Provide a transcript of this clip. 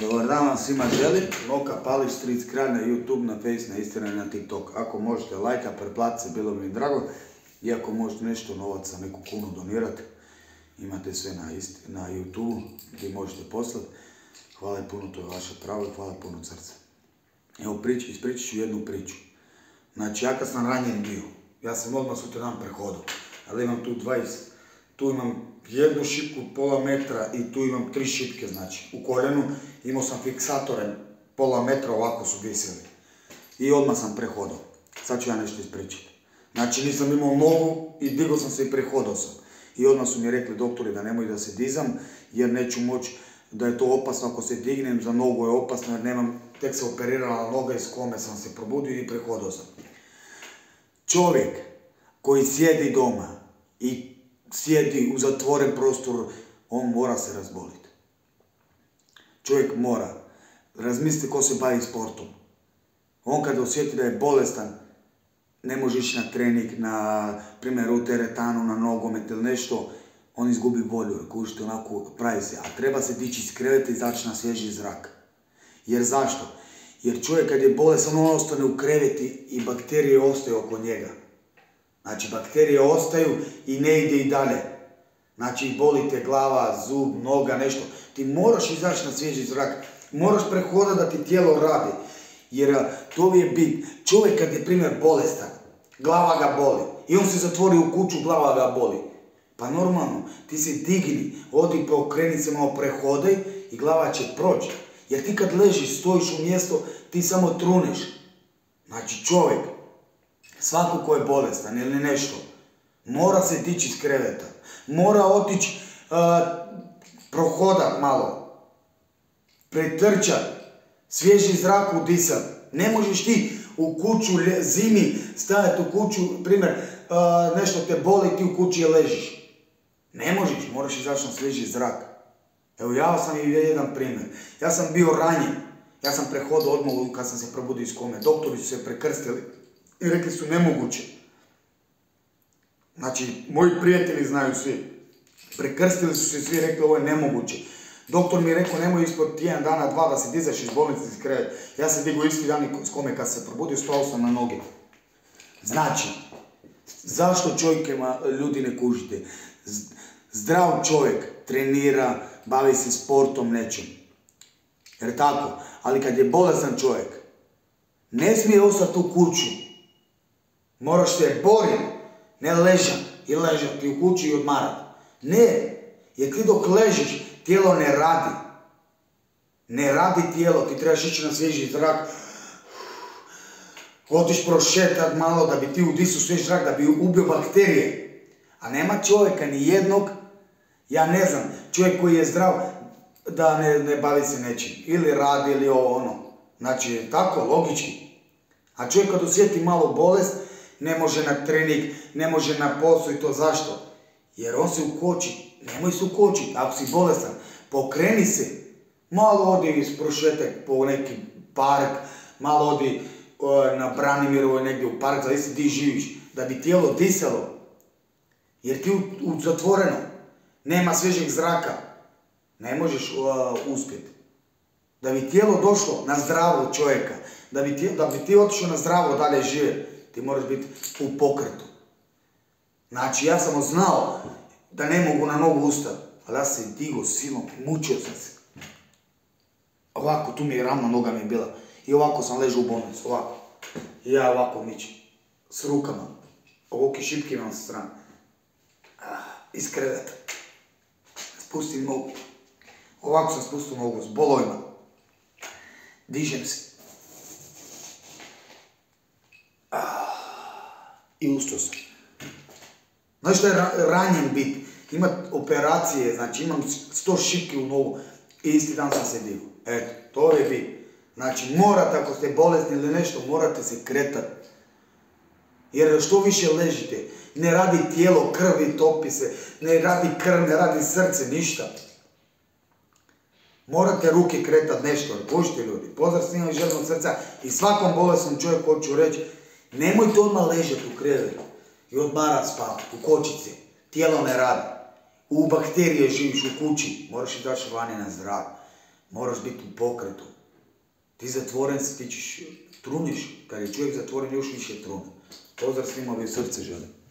Dobar dan vam svima želim. Loka Palić, Street kraj na YouTube, na Face, na Instagram na TikTok. Ako možete lajka, preplatiti se, bilo bi mi drago. I ako možete nešto novaca, neku kunu donirati, imate sve na, isti, na YouTube gdje možete poslati. Hvala i puno, to je vaše pravo i hvala puno srca. Evo prič, ispričat ću jednu priču. Znači ja kad sam ranjen bio, ja sam odmah sutra dan prehodao, ali imam tu 20, tu imam jednu šipku pola metra i tu imam tri šipke, znači u koljenu, imao sam fiksatore pola metra, ovako su visili. I odmah sam prehodao. Sad ću ja nešto ispričati. Znači nisam imao nogu i digao sam se i prehodao sam. I odmah su mi rekli doktori da nemoj da se dizam jer neću moći da je to opasno ako se dignem, za nogu je opasno jer nemam, tek se operirala noga iz kome sam se probudio i prehodao sam. Čovjek koji sjedi doma i sjedi u zatvoren prostor, on mora se razboliti. Čovjek mora. Razmisli ko se bavi sportom. On kada osjeti da je bolestan, ne može ići na trening, na primjer u teretanu, na nogomet ili nešto, on izgubi volju, kužite onako, pravi se. A treba se dići iz kreveta i zaći na svježi zrak. Jer zašto? Jer čovjek kad je bolestan, on ostane u kreveti i bakterije ostaju oko njega. Znači, bakterije ostaju i ne ide i dalje. Znači, boli te glava, zub, noga, nešto. Ti moraš izaći na svježi zrak. Moraš prehodati da ti tijelo radi. Jer to je bit. Čovjek kad je, primjer, bolestan, glava ga boli. I on se zatvori u kuću, glava ga boli. Pa normalno, ti se digni, odi okreni se malo prehodaj i glava će proći. Jer ti kad ležiš, stojiš u mjesto, ti samo truneš. Znači čovjek, svako ko je bolestan ili nešto, mora se dići iz kreveta. Mora otići uh, prohodat malo. Pretrčat. Svježi zrak udisat. Ne možeš ti u kuću zimi stajati u kuću, primjer, nešto te boli, ti u kući ležiš. Ne možeš, moraš izaći na svježi zrak. Evo ja sam i jedan primjer. Ja sam bio ranjen. Ja sam prehodao odmah kad sam se probudio iz kome. Doktori su se prekrstili i rekli su nemoguće. Znači, moji prijatelji znaju svi. Prekrstili su se svi i rekli ovo je nemoguće. Doktor mi je rekao nemoj ispod tjedan dana, dva da se dizaš iz bolnice iz krevet. Ja sam digao isti dan s kome kad se probudio, stao sam na noge. Znači, zašto čovjekima ljudi ne kužite? Zdrav čovjek trenira, bavi se sportom, nečim. Jer tako, ali kad je bolestan čovjek, ne smije ostati u kuću. Moraš se boriti, ne ležat i ležati u kući i odmarati. Ne, jer ti dok ležiš, tijelo ne radi. Ne radi tijelo, ti trebaš ići na svježi zrak, otiš prošetat malo da bi ti udisao svježi zrak, da bi ubio bakterije. A nema čovjeka ni jednog, ja ne znam, čovjek koji je zdrav da ne, ne bavi se nečim. Ili radi ili ovo ono. Znači, tako, logički. A čovjek kad osjeti malo bolest, ne može na trening, ne može na posao i to zašto? Jer on se ukoči. Nemoj se ukočiti, ako si bolestan. Pokreni se. Malo odi iz prošetak po neki park, malo odi na Branimirovoj negdje u park, zavisi ti živiš. Da bi tijelo disalo. Jer ti u, zatvoreno. Nema svježeg zraka. Ne možeš uspjeti. Da bi tijelo došlo na zdravo čovjeka, da bi da bi ti otišao na zdravo dalje žive, ti moraš biti u pokretu. Znači, ja sam znao da ne mogu na nogu ustati, ali ja se digo silom, mučio sam se. Ovako, tu mi je ravna noga mi je bila. I ovako sam ležao u bolnicu, ovako. I ja ovako mičem. S rukama. Ovoki šipke imam sa strane. Ah, iz kreveta. Spustim nogu. Ovako sam spustio nogu s bolovima. Dižem se. I ustao sam. Znaš što je ranjen bit? Ima operacije, znači imam sto šipke u nogu i isti dan sam se digao. Eto, to je bit. Znači morate, ako ste bolesni ili nešto, morate se kretati. Jer što više ležite, ne radi tijelo, krvi topi se, ne radi krv, ne radi srce, ništa. Morate ruke kretat nešto, kužite ljudi. Pozdrav svima iz želnog srca i svakom bolesnom čovjeku hoću reći, nemojte odmah ležati u krevetu i odmarat spavat, u kočice. Tijelo ne radi. U bakterije živiš u kući, moraš izaći vani na zdrav. Moraš biti u pokretu. Ti zatvoren si, ti ćeš, truniš. Kad je čovjek zatvoren, još više trune. Pozdrav svima, vi srce želim.